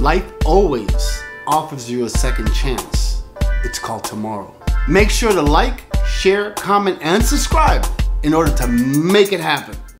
Life always offers you a second chance. It's called tomorrow. Make sure to like, share, comment, and subscribe in order to make it happen.